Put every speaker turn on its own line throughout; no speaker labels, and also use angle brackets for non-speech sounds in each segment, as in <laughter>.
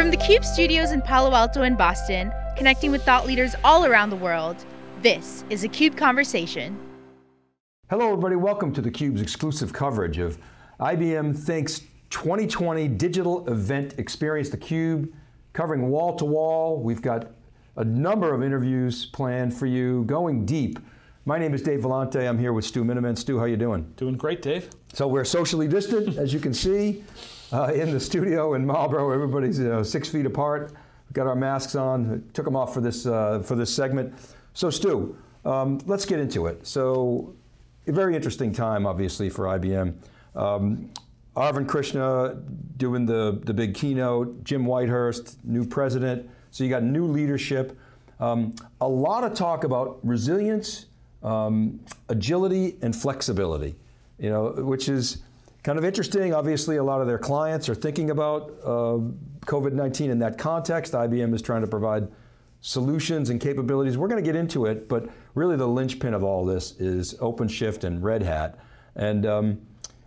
From the CUBE studios in Palo Alto and Boston, connecting with thought leaders all around the world, this is a CUBE Conversation.
Hello everybody, welcome to theCUBE's exclusive coverage of IBM Think's 2020 Digital Event Experience, theCUBE, covering wall to wall. We've got a number of interviews planned for you, going deep. My name is Dave Vellante, I'm here with Stu Miniman. Stu, how you doing?
Doing great, Dave.
So we're socially distant, as you can see, uh, in the studio in Marlborough. Everybody's you know, six feet apart. We've got our masks on, took them off for this, uh, for this segment. So Stu, um, let's get into it. So, a very interesting time, obviously, for IBM. Um, Arvind Krishna doing the, the big keynote, Jim Whitehurst, new president, so you got new leadership. Um, a lot of talk about resilience, um, agility, and flexibility, you know, which is kind of interesting. Obviously, a lot of their clients are thinking about uh, COVID-19 in that context. IBM is trying to provide solutions and capabilities. We're going to get into it, but really the linchpin of all this is OpenShift and Red Hat. And um,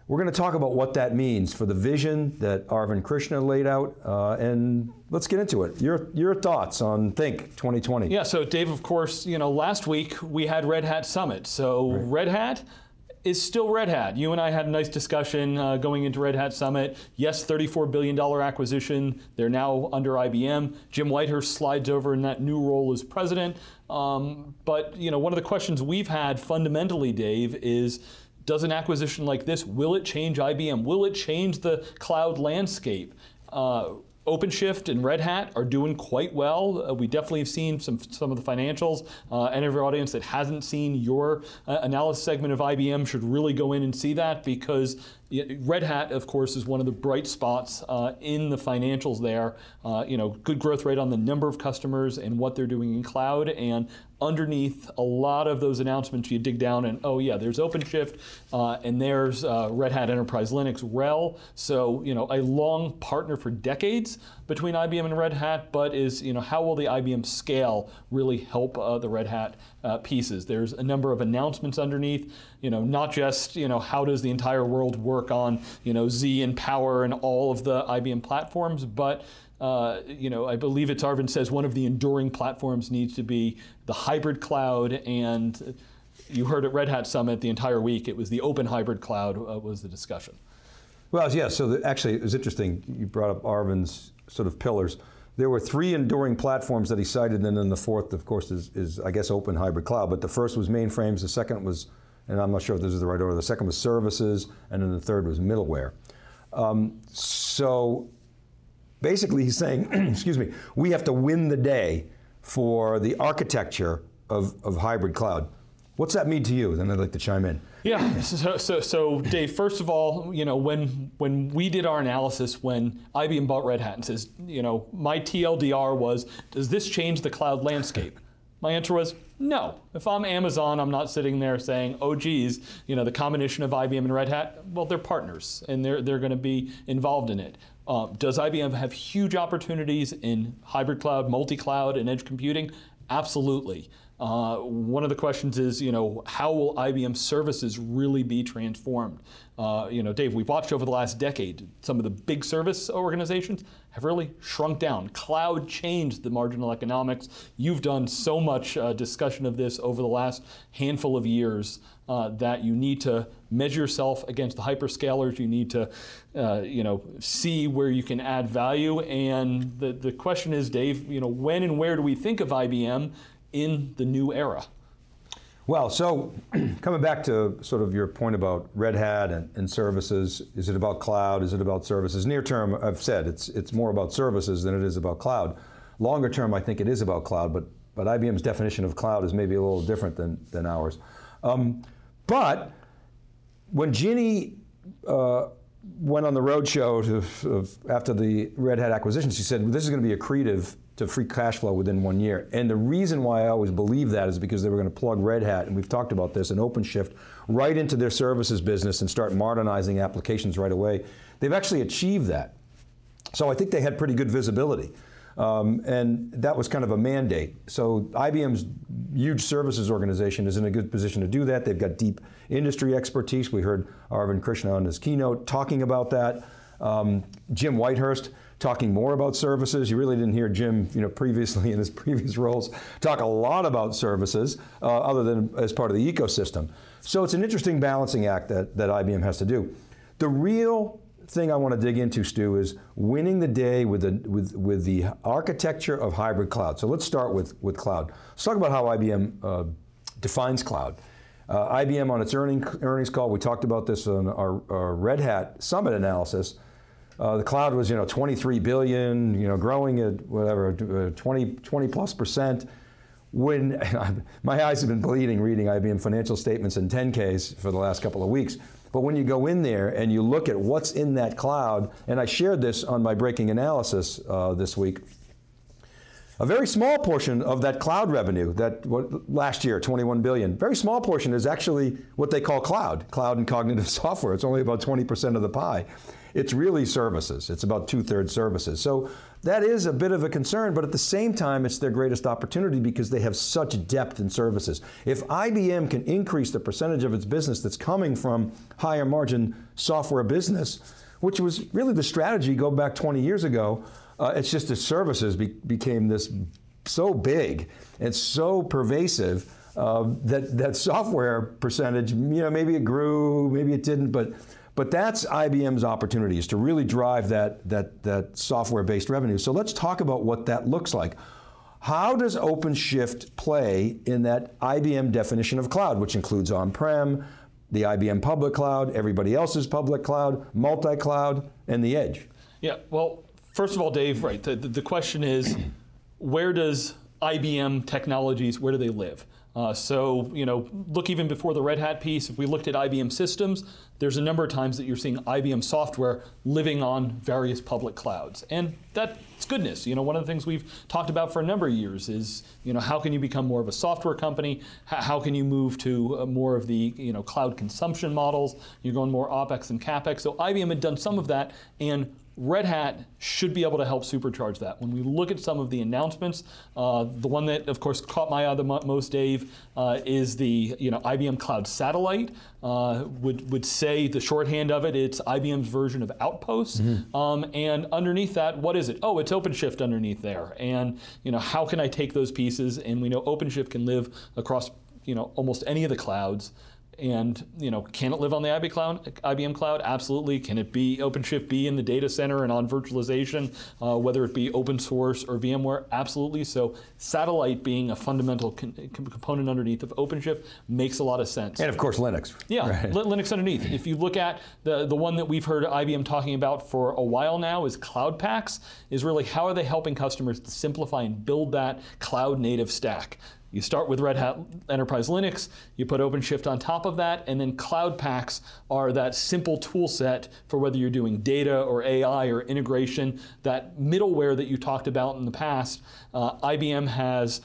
we're going to talk about what that means for the vision that Arvind Krishna laid out, uh, and let's get into it. Your, your thoughts on Think 2020.
Yeah, so Dave, of course, you know, last week we had Red Hat Summit. So right. Red Hat, is still Red Hat. You and I had a nice discussion uh, going into Red Hat Summit. Yes, $34 billion acquisition. They're now under IBM. Jim Whitehurst slides over in that new role as president. Um, but you know, one of the questions we've had fundamentally, Dave, is does an acquisition like this, will it change IBM? Will it change the cloud landscape? Uh, OpenShift and Red Hat are doing quite well. Uh, we definitely have seen some, some of the financials. Uh, any of our audience that hasn't seen your uh, analysis segment of IBM should really go in and see that because Red Hat, of course, is one of the bright spots uh, in the financials there. Uh, you know, good growth rate on the number of customers and what they're doing in cloud, and underneath a lot of those announcements, you dig down and oh yeah, there's OpenShift, uh, and there's uh, Red Hat Enterprise Linux, RHEL. So you know, a long partner for decades between IBM and Red Hat, but is you know how will the IBM scale really help uh, the Red Hat uh, pieces? There's a number of announcements underneath. You know, not just you know how does the entire world work on you know Z and Power and all of the IBM platforms, but uh, you know, I believe it's Arvind says one of the enduring platforms needs to be the hybrid cloud and you heard at Red Hat Summit the entire week, it was the open hybrid cloud uh, was the discussion.
Well, yeah, so the, actually it was interesting, you brought up Arvind's sort of pillars. There were three enduring platforms that he cited, and then the fourth, of course, is, is I guess, open hybrid cloud. But the first was mainframes, the second was, and I'm not sure if this is the right order, the second was services, and then the third was middleware. Um, so basically he's saying, <clears throat> excuse me, we have to win the day for the architecture of, of hybrid cloud. What's that mean to you? Then I'd like to chime in.
Yeah, so, so, so, Dave, first of all, you know, when, when we did our analysis, when IBM bought Red Hat and says, you know, my TLDR was, does this change the cloud landscape? My answer was, no. If I'm Amazon, I'm not sitting there saying, oh geez, you know, the combination of IBM and Red Hat, well, they're partners and they're, they're going to be involved in it. Uh, does IBM have huge opportunities in hybrid cloud, multi-cloud, and edge computing? Absolutely. Uh, one of the questions is, you know, how will IBM services really be transformed? Uh, you know, Dave, we've watched over the last decade, some of the big service organizations have really shrunk down. Cloud changed the marginal economics. You've done so much uh, discussion of this over the last handful of years uh, that you need to measure yourself against the hyperscalers. You need to, uh, you know, see where you can add value. And the, the question is, Dave, you know, when and where do we think of IBM in the new era?
Well, so <clears throat> coming back to sort of your point about Red Hat and, and, services, is it about cloud, is it about services? Near term, I've said, it's, it's more about services than it is about cloud. Longer term, I think it is about cloud, but, but IBM's definition of cloud is maybe a little different than, than ours. Um, but when Ginny uh, went on the roadshow after the Red Hat acquisition, she said, this is going to be accretive to free cash flow within one year. And the reason why I always believe that is because they were going to plug Red Hat, and we've talked about this, and OpenShift, right into their services business and start modernizing applications right away. They've actually achieved that. So I think they had pretty good visibility. Um, and that was kind of a mandate. So IBM's huge services organization is in a good position to do that. They've got deep industry expertise. We heard Arvind Krishna on his keynote talking about that. Um, Jim Whitehurst, talking more about services. You really didn't hear Jim, you know, previously <laughs> in his previous roles talk a lot about services, uh, other than as part of the ecosystem. So it's an interesting balancing act that, that IBM has to do. The real thing I want to dig into, Stu, is winning the day with the, with, with the architecture of hybrid cloud. So let's start with, with cloud. Let's talk about how IBM uh, defines cloud. Uh, IBM on its earning, earnings call, we talked about this on our, our Red Hat Summit analysis. Uh, the cloud was, you know, 23 billion, you know, growing at whatever, uh, 20, 20 plus percent. When <laughs> my eyes have been bleeding reading IBM financial statements and 10Ks for the last couple of weeks. But when you go in there and you look at what's in that cloud, and I shared this on my breaking analysis uh, this week, a very small portion of that cloud revenue, that what, last year, 21 billion, very small portion is actually what they call cloud, cloud and cognitive <laughs> software. It's only about 20% of the pie. It's really services. It's about two-thirds services. So that is a bit of a concern, but at the same time, it's their greatest opportunity because they have such depth in services. If IBM can increase the percentage of its business that's coming from higher margin software business, which was really the strategy go back 20 years ago, uh, it's just that services be became this so big and so pervasive uh, that that software percentage, you know, maybe it grew, maybe it didn't, but but that's IBM's opportunity is to really drive that that that software-based revenue. So let's talk about what that looks like. How does OpenShift play in that IBM definition of cloud, which includes on-prem, the IBM public cloud, everybody else's public cloud, multi-cloud, and the edge?
Yeah, well, First of all, Dave, right, the, the question is, where does IBM technologies, where do they live? Uh, so, you know, look even before the Red Hat piece, if we looked at IBM systems, there's a number of times that you're seeing IBM software living on various public clouds. And that's goodness. You know, one of the things we've talked about for a number of years is, you know, how can you become more of a software company? How can you move to uh, more of the, you know, cloud consumption models? You're going more OpEx and CapEx. So IBM had done some of that and Red Hat should be able to help supercharge that. When we look at some of the announcements, uh, the one that, of course, caught my eye the most, Dave, uh, is the you know IBM Cloud Satellite. Uh, would would say the shorthand of it, it's IBM's version of Outposts. Mm-hmm. Um, and underneath that, what is it? Oh, it's OpenShift underneath there. And you know, how can I take those pieces? And we know OpenShift can live across you know almost any of the clouds. And you know, can it live on the IBM cloud? IBM cloud, absolutely. Can it be OpenShift be in the data center and on virtualization, uh, whether it be open source or VMware? Absolutely. So satellite being a fundamental component underneath of OpenShift makes a lot of sense.
And of course, Linux.
Yeah, right. Linux underneath. if you look at the the one that we've heard IBM talking about for a while now is Cloud Paks. Is really how are they helping customers to simplify and build that cloud native stack? You start with Red Hat Enterprise Linux, you put OpenShift on top of that, and then Cloud Paks are that simple tool set for whether you're doing data or AI or integration. That middleware that you talked about in the past, uh, IBM has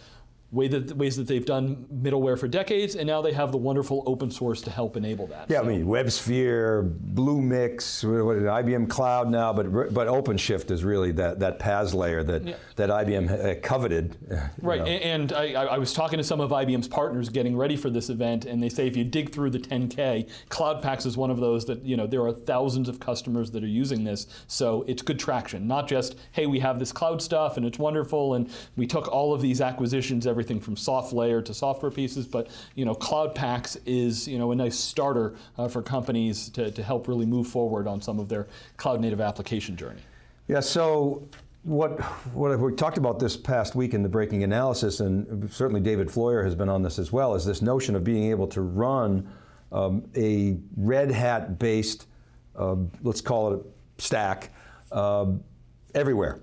way that, ways that they've done middleware for decades, and now they have the wonderful open source to help enable that.
Yeah, so. I mean, WebSphere, Bluemix, what is it, IBM Cloud now, but but OpenShift is really that, that PaaS layer that, yeah. that IBM uh, coveted.
Uh, right, know. and I, I, was talking to some of IBM's partners getting ready for this event, and they say if you dig through the 10K, Cloud Paks is one of those that, you know, there are thousands of customers that are using this, so it's good traction. Not just, hey, we have this cloud stuff and it's wonderful, and we took all of these acquisitions every everything from SoftLayer to software pieces, but you know, Cloud Paks is you know, a nice starter uh, for companies to, to help really move forward on some of their cloud native application journey.
Yeah, so what, what we talked about this past week in the breaking analysis, and certainly David Floyer has been on this as well, is this notion of being able to run um, a Red Hat based, uh, let's call it a stack, uh, everywhere.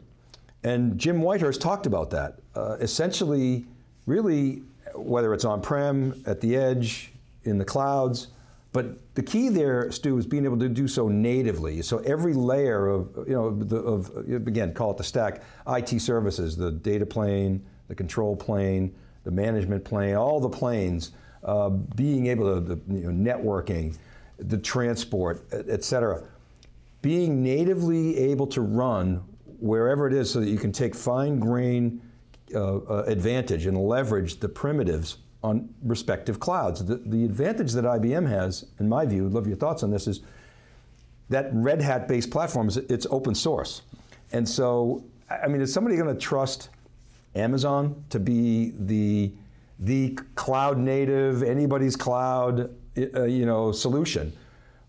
And Jim Whitehurst talked about that. Uh, essentially, really, whether it's on-prem, at the edge, in the clouds, but the key there, Stu, is being able to do so natively. So every layer of, you know, the, of again, call it the stack, IT services, the data plane, the control plane, the management plane, all the planes, uh, being able to, the, you know, networking, the transport, et cetera, being natively able to run wherever it is so that you can take fine grain uh, uh, advantage and leverage the primitives on respective clouds. The, the advantage that IBM has, in my view, I'd love your thoughts on this, is that Red Hat based platform is it's open source. And so, I mean, is somebody going to trust Amazon to be the the cloud native, anybody's cloud, uh, you know, solution?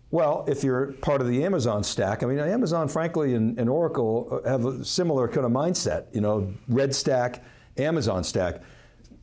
Well, if you're part of the Amazon stack, I mean, Amazon, frankly, and, and Oracle have a similar kind of mindset. You know, Red Stack, Amazon stack,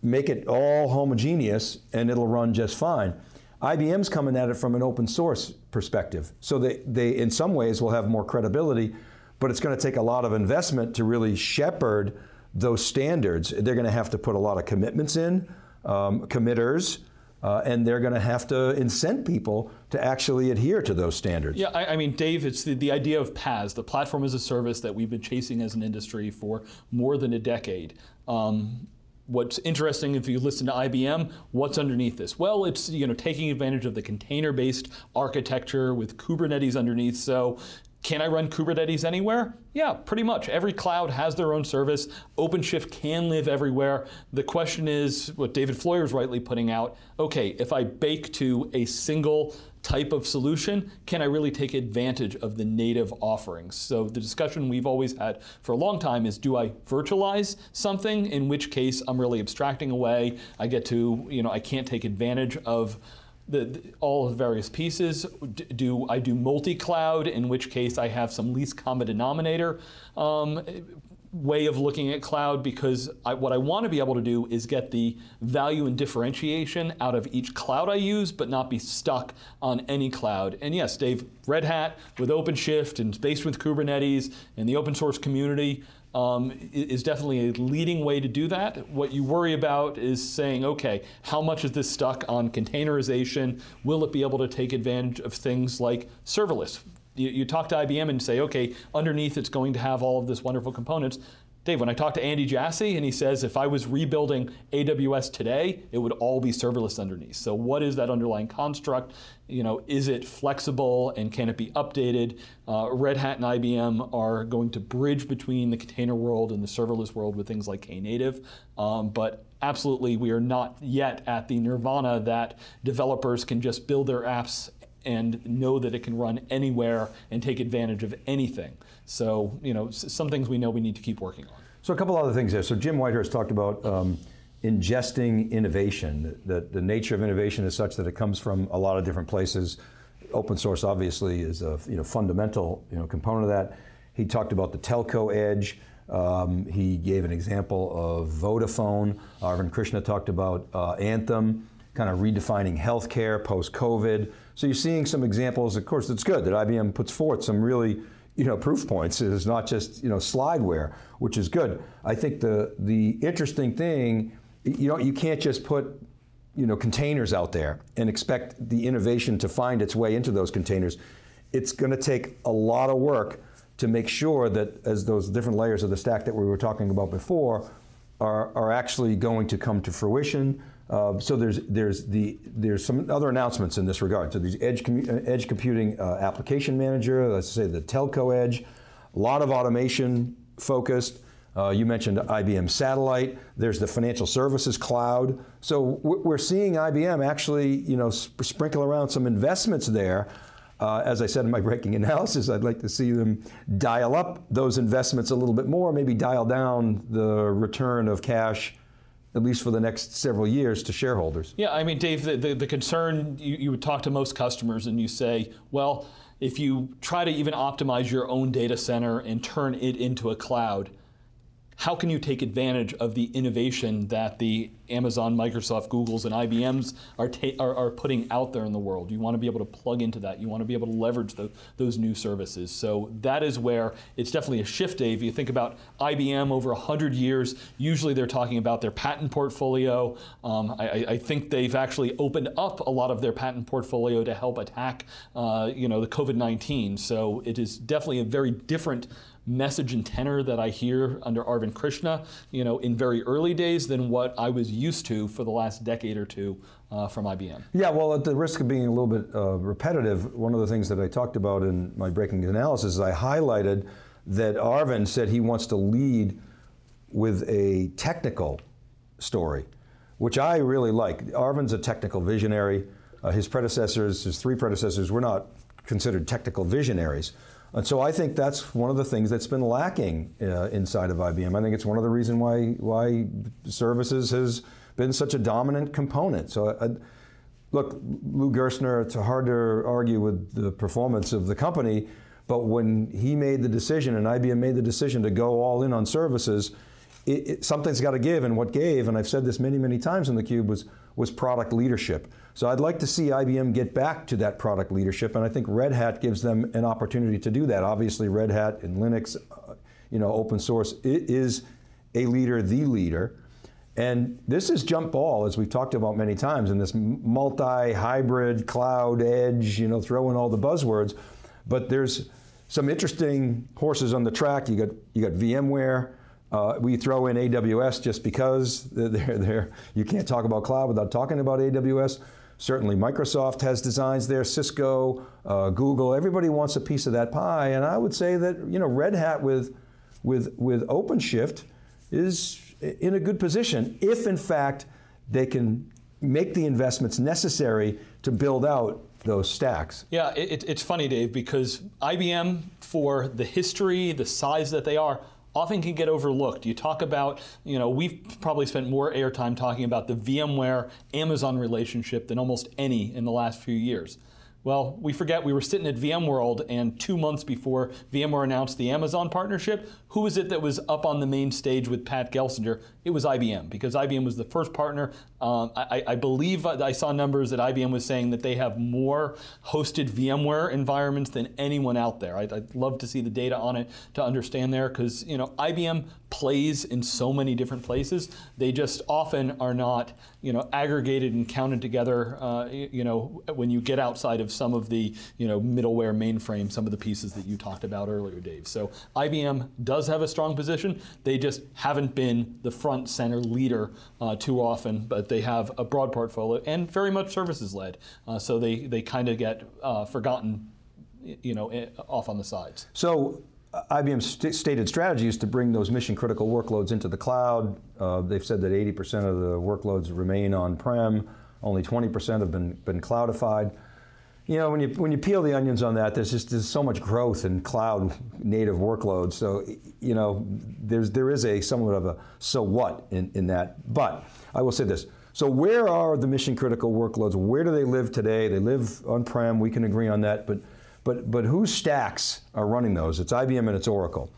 make it all homogeneous, and it'll run just fine. IBM's coming at it from an open source perspective, so they, they in some ways will have more credibility, but it's going to take a lot of investment to really shepherd those standards. They're going to have to put a lot of commitments in, um, committers. Uh, and they're going to have to incent people to actually adhere to those standards.
Yeah, I, I mean, Dave, it's the, the idea of PaaS, the platform as a service that we've been chasing as an industry for more than a decade. Um, what's interesting if you listen to IBM, what's underneath this? Well, it's you know taking advantage of the container-based architecture with Kubernetes underneath. So can I run Kubernetes anywhere? Yeah, pretty much. Every cloud has their own service. OpenShift can live everywhere. The question is what David Floyer is rightly putting out okay, if I bake to a single type of solution, can I really take advantage of the native offerings? So the discussion we've always had for a long time is do I virtualize something, in which case I'm really abstracting away. I get to, you know, I can't take advantage of the, the, all the various pieces. Do I do multi-cloud, in which case I have some least common denominator um, way of looking at cloud because I, what I want to be able to do is get the value and differentiation out of each cloud I use, but not be stuck on any cloud. And yes, Dave, Red Hat with OpenShift and based with Kubernetes and the open source community, um, is definitely a leading way to do that. What you worry about is saying, okay, how much is this stuck on containerization? Will it be able to take advantage of things like serverless? You, you talk to IBM and say, okay, underneath it's going to have all of this wonderful components. Dave, when I talked to Andy Jassy and he says if I was rebuilding AWS today, it would all be serverless underneath. So what is that underlying construct? You know, is it flexible and can it be updated? Uh, Red Hat and IBM are going to bridge between the container world and the serverless world with things like Knative, um, but absolutely we are not yet at the nirvana that developers can just build their apps and know that it can run anywhere and take advantage of anything. So, you know, some things we know we need to keep working on.
So a couple other things there. So Jim Whitehurst talked about um, ingesting innovation. That the nature of innovation is such that it comes from a lot of different places. Open source obviously is a you know, fundamental you know, component of that. He talked about the telco edge. Um, he gave an example of Vodafone. Arvind Krishna talked about uh, Anthem, kind of redefining healthcare post-COVID. So you're seeing some examples. Of course, it's good that IBM puts forth some really you know, proof points. It's not just you know slideware, which is good. I think the the interesting thing, you know, you can't just put you know containers out there and expect the innovation to find its way into those containers. It's going to take a lot of work to make sure that as those different layers of the stack that we were talking about before are, are actually going to come to fruition. Uh, so there's there's the there's some other announcements in this regard. So these edge commu- edge computing uh, application manager, let's say the telco edge, a lot of automation focused. Uh, you mentioned IBM Satellite. There's the financial services cloud. So we're seeing IBM actually, you know, sp- sprinkle around some investments there. Uh, as I said in my breaking <laughs> analysis, I'd like to see them dial up those investments a little bit more, maybe dial down the return of cash at least for the next several years, to shareholders.
Yeah, I mean, Dave, the, the, the concern, you, you would talk to most customers and you say, well, if you try to even optimize your own data center and turn it into a cloud, how can you take advantage of the innovation that the Amazon, Microsoft, Googles, and IBMs are, are, are, putting out there in the world? You want to be able to plug into that. You want to be able to leverage the, those new services. So that is where it's definitely a shift, Dave. You think about IBM over 100 years, usually they're talking about their patent portfolio. Um, I, I, think they've actually opened up a lot of their patent portfolio to help attack uh, you know, the COVID-19. So it is definitely a very different message and tenor that I hear under Arvind Krishna, you know, in very early days than what I was used to for the last decade or two uh, from IBM.
Yeah, well, at the risk of being a little bit uh, repetitive, one of the things that I talked about in my breaking analysis is I highlighted that Arvind said he wants to lead with a technical story, which I really like. Arvind's a technical visionary. Uh, his predecessors, his three predecessors, were not considered technical visionaries. And so I think that's one of the things that's been lacking uh, inside of IBM. I think it's one of the reasons why why services has been such a dominant component. So, I, look, Lou Gerstner, it's hard to argue with the performance of the company, but when he made the decision and IBM made the decision to go all in on services, it, it, something's got to give, and what gave, and I've said this many, many times in theCUBE, was, was product leadership. So I'd like to see IBM get back to that product leadership, and I think Red Hat gives them an opportunity to do that. Obviously, Red Hat and Linux, uh, you know, open source, is a leader, the leader. And this is jump ball, as we've talked about many times, in this multi-hybrid, cloud, edge, you know, throw in all the buzzwords. But there's some interesting horses on the track. You got, you got VMware, uh, we throw in AWS just because they're, they're, you can't talk about cloud without talking about AWS. Certainly Microsoft has designs there, Cisco, uh, Google, everybody wants a piece of that pie. And I would say that you know, Red Hat with, with, with OpenShift is in a good position if in fact they can make the investments necessary to build out those stacks.
Yeah, it, it's funny, Dave, because IBM, for the history, the size that they are, often can get overlooked. You talk about, you know, we've probably spent more airtime talking about the VMware Amazon relationship than almost any in the last few years. Well, we forget we were sitting at VMworld, and two months before VMware announced the Amazon partnership, who was it that was up on the main stage with Pat Gelsinger? It was IBM, because IBM was the first partner. Um, I, I, believe I saw numbers that IBM was saying that they have more hosted VMware environments than anyone out there. I'd, I'd love to see the data on it to understand there, because you know IBM plays in so many different places. They just often are not, you know, aggregated and counted together. Uh, you know, when you get outside of some of the, you know, middleware mainframe, some of the pieces that you talked about earlier, Dave. So IBM does have a strong position. They just haven't been the front center leader uh, too often, but they have a broad portfolio and very much services led. Uh, so they they kind of get uh, forgotten, you know, off on the sides.
So IBM's st stated strategy is to bring those mission critical workloads into the cloud. Uh, they've said that 80% of the workloads remain on-prem, only 20% have been, been cloudified. You know, when you, when you peel the onions on that, there's just there's so much growth in cloud native workloads. So, you know, there's, there is a somewhat of a so what in, in that. But I will say this. So where are the mission critical workloads? Where do they live today? They live on-prem, we can agree on that, but but, but whose stacks are running those? It's IBM and it's Oracle.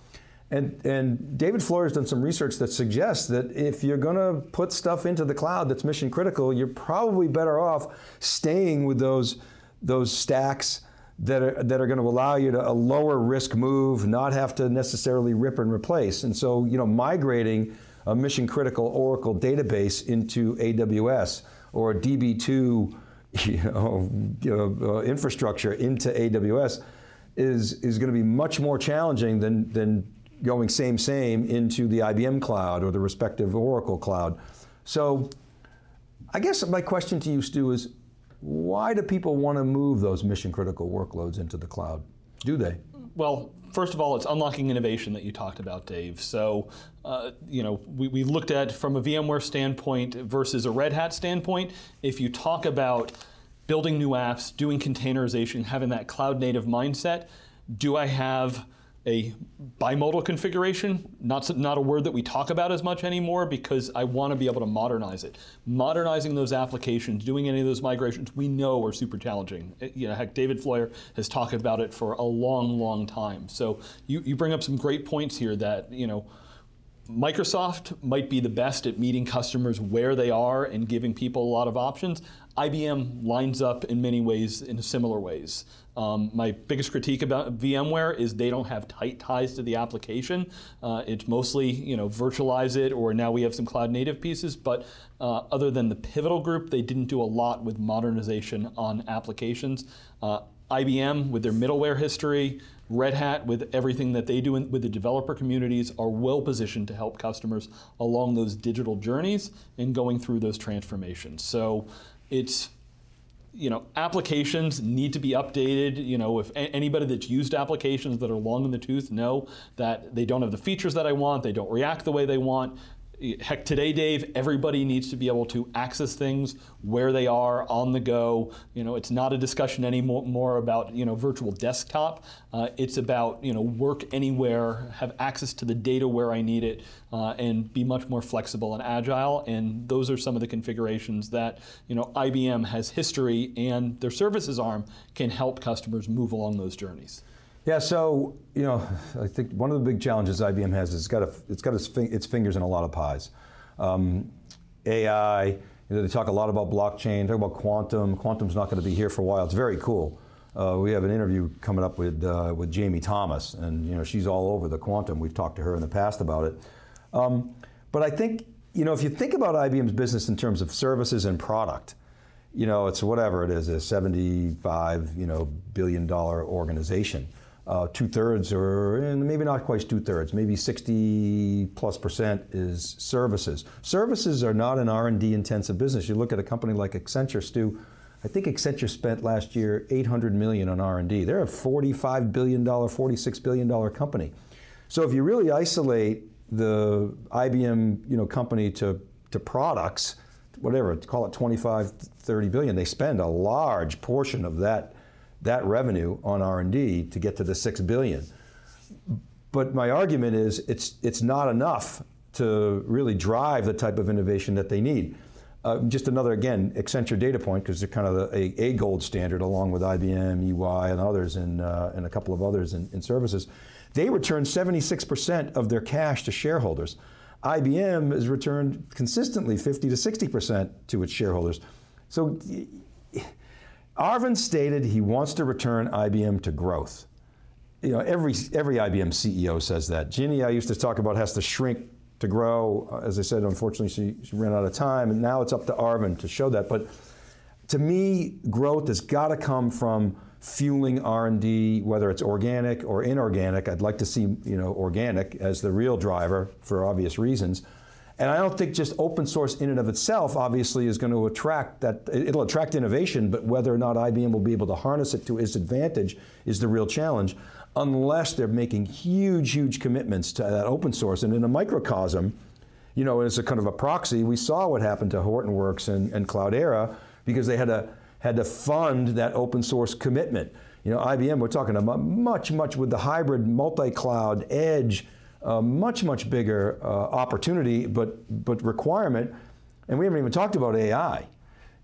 And, and David Floyer has done some research that suggests that if you're going to put stuff into the cloud that's mission critical, you're probably better off staying with those, those stacks that are, that are going to allow you to a lower risk move, not have to necessarily rip and replace. And so, you know, migrating a mission critical Oracle database into AWS or a DB2 <laughs> you know, uh, infrastructure into AWS is, is going to be much more challenging than, than going same same into the IBM cloud or the respective Oracle cloud. So I guess my question to you, Stu, is why do people want to move those mission critical workloads into the cloud? Do they?
Well, first of all, it's unlocking innovation that you talked about, Dave. So, uh, you know, we, we looked at from a VMware standpoint versus a Red Hat standpoint. If you talk about building new apps, doing containerization, having that cloud native mindset, do I have a bimodal configuration, not, not a word that we talk about as much anymore because I want to be able to modernize it. Modernizing those applications, doing any of those migrations, we know are super challenging. Eh, you know, heck, David Floyer has talked about it for a long, long time. So you, you bring up some great points here that, you know, Microsoft might be the best at meeting customers where they are and giving people a lot of options. IBM lines up in many ways in similar ways. Um, my biggest critique about VMware is they don't have tight ties to the application. Uh, it's mostly, you know, virtualize it, or now we have some cloud native pieces. But uh, other than the Pivotal group, they didn't do a lot with modernization on applications. Uh, IBM, with their middleware history, Red Hat, with everything that they do in, with the developer communities, are well positioned to help customers along those digital journeys and going through those transformations. So it's you know, applications need to be updated. You know, if anybody that's used applications that are long in the tooth know that they don't have the features that I want, they don't react the way they want, Heck, today, Dave, everybody needs to be able to access things where they are on the go. You know, it's not a discussion anymore about you know virtual desktop. Uh, it's about you know work anywhere, have access to the data where I need it, uh, and be much more flexible and agile. And those are some of the configurations that you know IBM has history, and their services arm can help customers move along those journeys.
Yeah, so you know, I think one of the big challenges IBM has is it's got a, it's got its, its fingers in a lot of pies. Um, AI, you know, they talk a lot about blockchain, talk about quantum. Quantum's not going to be here for a while. It's very cool. Uh, we have an interview coming up with uh, with Jamie Thomas, and you know she's all over the quantum. We've talked to her in the past about it. Um, but I think you know if you think about IBM's business in terms of services and product, you know it's whatever it is, a 75 you know billion dollar organization uh, two thirds, or maybe not quite two thirds, maybe 60 plus percent is services. Services are not an R&D intensive business. You look at a company like Accenture, Stu. I think Accenture spent last year 800 million on R&D. They're a 45 billion dollar, 46 billion dollar company. So if you really isolate the IBM, you know, company to to products, whatever, call it 25, 30 billion, they spend a large portion of that that revenue on R&D to get to the 6 billion. But my argument is it's, it's not enough to really drive the type of innovation that they need. Uh, just another, again, Accenture data point, because they're kind of a, a, gold standard along with IBM, EY, and others, and, uh, and a couple of others in, in services. They return 76% of their cash to shareholders. IBM has returned consistently 50 to 60% to its shareholders. So Arvind stated he wants to return IBM to growth. You know, every, every IBM CEO says that. Ginny, I used to talk about, has to shrink to grow. Uh, as I said, unfortunately, she, she ran out of time, and now it's up to Arvind to show that. But to me, growth has got to come from fueling R&D, whether it's organic or inorganic. I'd like to see you know organic as the real driver for obvious reasons. And I don't think just open source in and of itself obviously is going to attract that, it'll attract innovation, but whether or not IBM will be able to harness it to its advantage is the real challenge, unless they're making huge, huge commitments to that open source. And in a microcosm, you know, as a kind of a proxy, we saw what happened to Hortonworks and, and Cloudera because they had to, had to fund that open source commitment. You know, IBM, we're talking about much, much with the hybrid multi-cloud edge, a much, much bigger uh, opportunity, but, but requirement. And we haven't even talked about AI.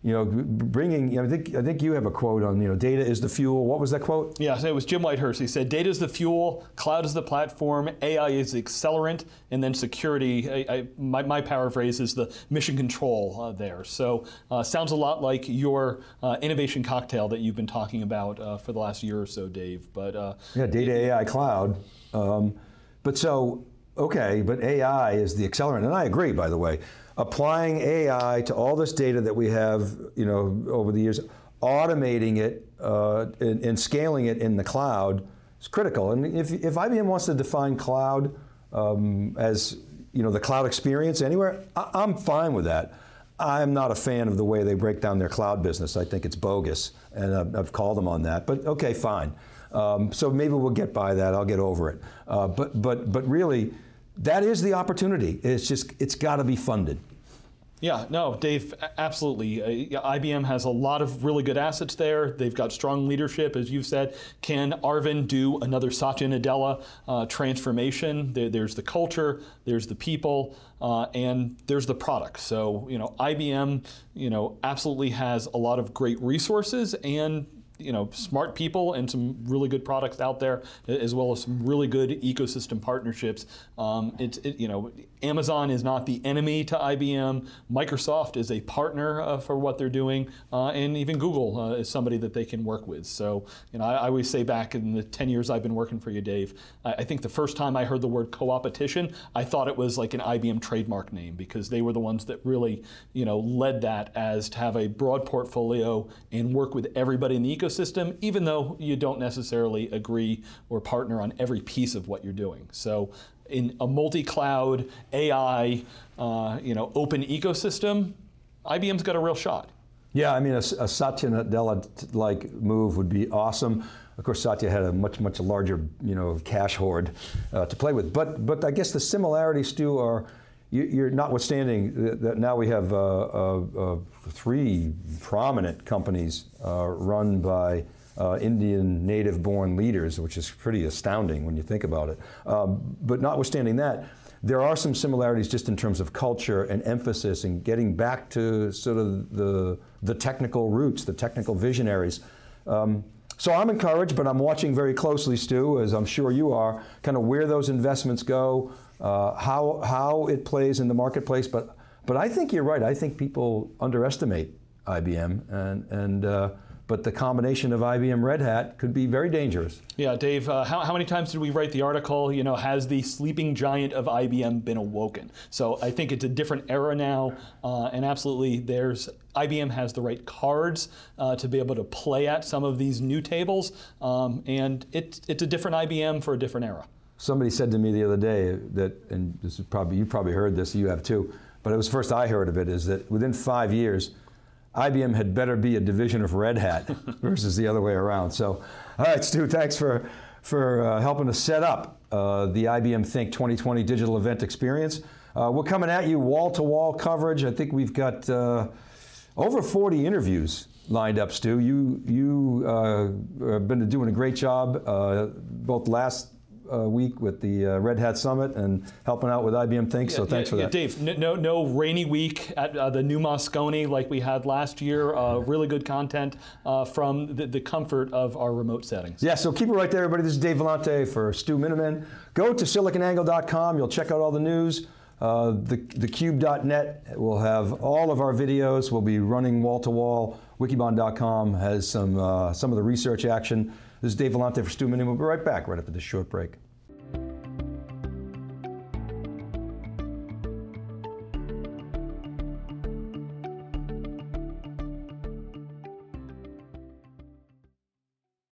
You know, bringing, you know, I, think, I think you have a quote on, you know, data is the fuel. What was that quote?
Yeah, so it was Jim Whitehurst. He said, data is the fuel, cloud is the platform, AI is the accelerant, and then security, I, I, my, my, paraphrase is the mission control uh, there. So uh, sounds a lot like your uh, innovation cocktail that you've been talking about uh, for the last year or so, Dave. But uh,
Yeah, data, it, AI, cloud. Um, but so, okay, but AI is the accelerant, and I agree, by the way. Applying AI to all this data that we have, you know, over the years, automating it uh, and, and, scaling it in the cloud is critical. And if, if IBM wants to define cloud um, as, you know, the cloud experience anywhere, I, I'm fine with that. I'm not a fan of the way they break down their cloud business. I think it's bogus, and I've, I've called them on that. But okay, fine. Um, so maybe we'll get by that. I'll get over it. Uh, but but but really, that is the opportunity. It's just it's got to be funded.
Yeah, no, Dave, absolutely. Uh, IBM has a lot of really good assets there. They've got strong leadership, as you've said. Can Arvind do another Satya Nadella uh, transformation? There, there's the culture, there's the people, uh, and there's the product. So, you know, IBM, you know, absolutely has a lot of great resources and you know smart people and some really good products out there, as well as some really good ecosystem partnerships. Um, it's it, you know Amazon is not the enemy to IBM. Microsoft is a partner uh, for what they're doing, uh, and even Google uh, is somebody that they can work with. So you know I, I, always say back in the 10 years I've been working for you, Dave, I, I think the first time I heard the word co-opetition, I thought it was like an IBM trademark name because they were the ones that really you know led that as to have a broad portfolio and work with everybody in the ecosystem ecosystem, even though you don't necessarily agree or partner on every piece of what you're doing. So in a multi-cloud AI, uh, you know, open ecosystem, IBM's got a real shot.
Yeah, I mean, a, a Satya Nadella-like move would be awesome. Of course, Satya had a much, much larger, you know, cash hoard uh, to play with. But, but I guess the similarities, Stu, are you're notwithstanding that- now we have uh, uh, uh, three prominent companies uh, run by uh, Indian native-born leaders, which is pretty astounding when you think about it. Um, but notwithstanding that, there are some similarities just in terms of culture and emphasis and getting back to sort of the, the technical roots, the technical visionaries. Um, so I'm encouraged, but I'm watching very closely, Stu, as I'm sure you are, kind of where those investments go, uh, how, how it plays in the marketplace. But, but I think you're right. I think people underestimate IBM, and, and uh, but the combination of IBM Red Hat could be very dangerous.
Yeah, Dave, uh, how, how many times did we write the article, you know, has the sleeping giant of IBM been awoken? So I think it's a different era now, uh, and absolutely there's, IBM has the right cards uh, to be able to play at some of these new tables, um, and it, it's a different IBM for a different era.
Somebody said to me the other day that, and this is probably, you probably heard this, you have too, but it was first I heard of it, is that within five years, IBM had better be a division of Red Hat <laughs> versus the other way around. So, all right, Stu, thanks for, for uh, helping us set up uh, the IBM Think 2020 digital event experience. Uh, we're coming at you wall to wall coverage. I think we've got uh, over 40 interviews lined up, Stu. You, you uh, have been doing a great job uh, both last uh, week with the uh, Red Hat Summit and helping out with IBM Think. so thanks
yeah,
for
yeah,
that.
Dave, no, no rainy week at uh, the new Moscone like we had last year. Uh, really good content uh, from the, the comfort of our remote settings.
Yeah, so keep it right there, everybody. This is Dave Vellante for Stu Miniman. Go to siliconangle.com. You'll check out all the news. Uh, the, thecube.net will have all of our videos. We'll be running wall to wall. Wikibon.com has some, uh, some of the research action. This is Dave Vellante for Stu Miniman. We'll be right back right after this short break.